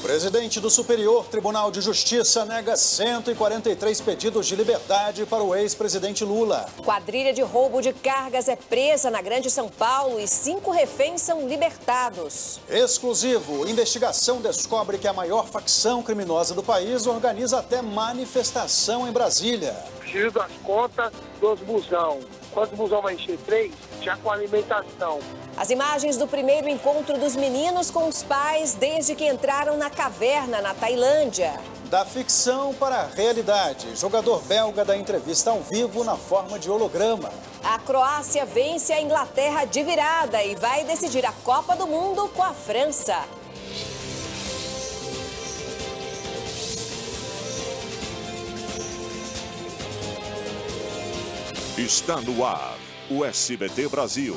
Presidente do Superior Tribunal de Justiça nega 143 pedidos de liberdade para o ex-presidente Lula. Quadrilha de roubo de cargas é presa na Grande São Paulo e cinco reféns são libertados. Exclusivo. Investigação descobre que a maior facção criminosa do país organiza até manifestação em Brasília. Preciso das contas dos busão. Quantos busão vai encher? Três? Já com alimentação. As imagens do primeiro encontro dos meninos com os pais desde que entraram na caverna na Tailândia. Da ficção para a realidade. Jogador belga da entrevista ao vivo na forma de holograma. A Croácia vence a Inglaterra de virada e vai decidir a Copa do Mundo com a França. Está no ar o SBT Brasil.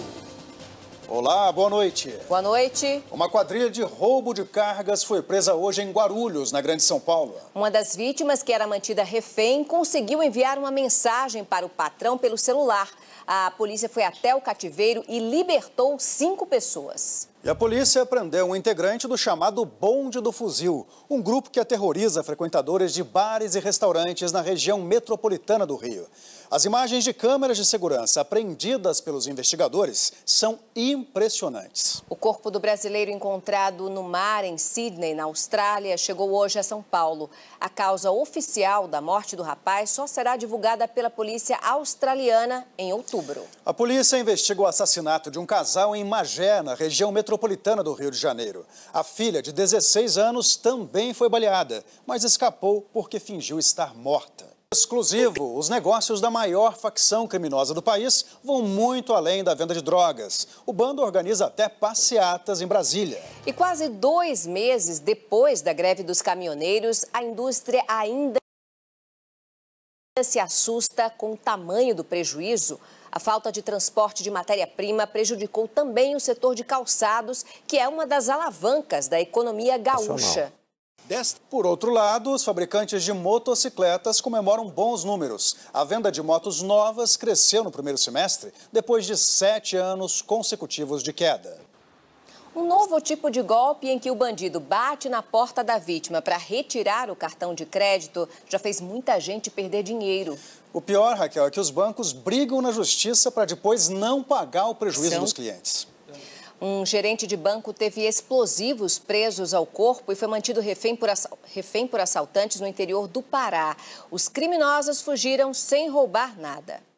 Olá, boa noite. Boa noite. Uma quadrilha de roubo de cargas foi presa hoje em Guarulhos, na Grande São Paulo. Uma das vítimas, que era mantida refém, conseguiu enviar uma mensagem para o patrão pelo celular. A polícia foi até o cativeiro e libertou cinco pessoas. E a polícia prendeu um integrante do chamado Bonde do Fuzil, um grupo que aterroriza frequentadores de bares e restaurantes na região metropolitana do Rio. As imagens de câmeras de segurança apreendidas pelos investigadores são impressionantes. O corpo do brasileiro encontrado no mar em Sydney, na Austrália, chegou hoje a São Paulo. A causa oficial da morte do rapaz só será divulgada pela polícia australiana em outubro. A polícia investiga o assassinato de um casal em Magé, na região metropolitana metropolitana do Rio de Janeiro. A filha, de 16 anos, também foi baleada, mas escapou porque fingiu estar morta. Exclusivo, os negócios da maior facção criminosa do país vão muito além da venda de drogas. O bando organiza até passeatas em Brasília. E quase dois meses depois da greve dos caminhoneiros, a indústria ainda se assusta com o tamanho do prejuízo. A falta de transporte de matéria-prima prejudicou também o setor de calçados, que é uma das alavancas da economia gaúcha. Por outro lado, os fabricantes de motocicletas comemoram bons números. A venda de motos novas cresceu no primeiro semestre, depois de sete anos consecutivos de queda. Um novo tipo de golpe em que o bandido bate na porta da vítima para retirar o cartão de crédito já fez muita gente perder dinheiro. O pior, Raquel, é que os bancos brigam na justiça para depois não pagar o prejuízo São... dos clientes. Um gerente de banco teve explosivos presos ao corpo e foi mantido refém por, refém por assaltantes no interior do Pará. Os criminosos fugiram sem roubar nada.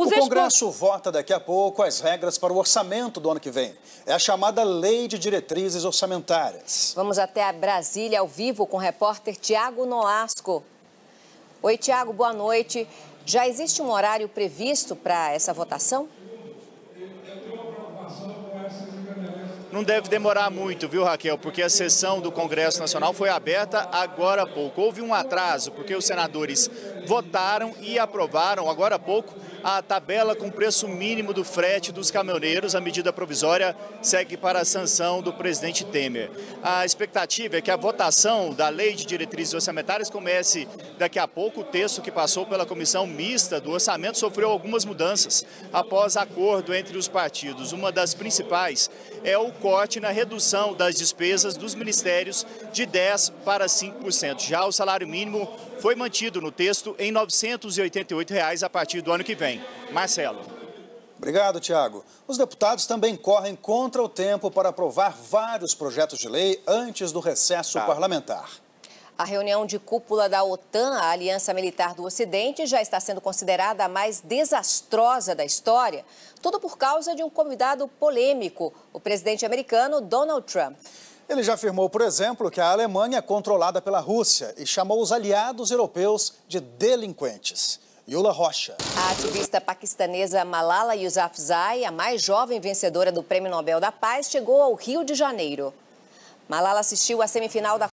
Os o Congresso vota daqui a pouco as regras para o orçamento do ano que vem. É a chamada Lei de Diretrizes Orçamentárias. Vamos até Brasília ao vivo com o repórter Tiago Noasco. Oi, Tiago, boa noite. Já existe um horário previsto para essa votação? não deve demorar muito, viu, Raquel? Porque a sessão do Congresso Nacional foi aberta agora há pouco. Houve um atraso, porque os senadores votaram e aprovaram agora há pouco a tabela com preço mínimo do frete dos caminhoneiros. A medida provisória segue para a sanção do presidente Temer. A expectativa é que a votação da Lei de Diretrizes Orçamentárias comece daqui a pouco. O texto que passou pela comissão mista do orçamento sofreu algumas mudanças após acordo entre os partidos. Uma das principais é o corte na redução das despesas dos ministérios de 10% para 5%. Já o salário mínimo foi mantido no texto em 988 reais a partir do ano que vem. Marcelo. Obrigado, Tiago. Os deputados também correm contra o tempo para aprovar vários projetos de lei antes do recesso tá. parlamentar. A reunião de cúpula da OTAN, a Aliança Militar do Ocidente, já está sendo considerada a mais desastrosa da história. Tudo por causa de um convidado polêmico, o presidente americano Donald Trump. Ele já afirmou, por exemplo, que a Alemanha é controlada pela Rússia e chamou os aliados europeus de delinquentes. Yula Rocha. A ativista paquistanesa Malala Yousafzai, a mais jovem vencedora do Prêmio Nobel da Paz, chegou ao Rio de Janeiro. Malala assistiu à semifinal da